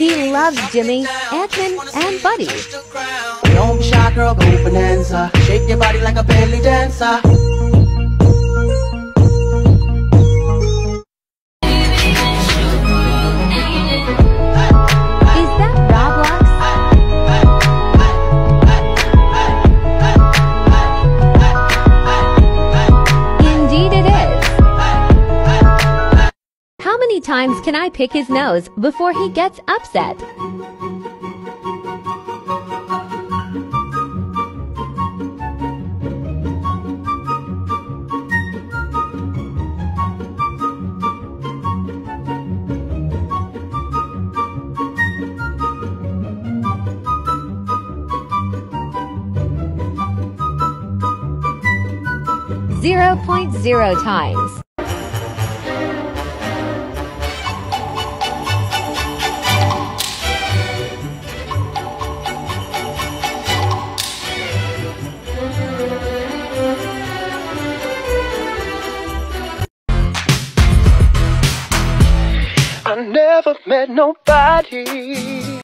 He loves Jimmy, Ant-Man, and Buddy. Don't be shy, girl, go bananza. Shake your body like a belly dancer. Many times can I pick his nose before he gets upset? Zero point zero times. Never met nobody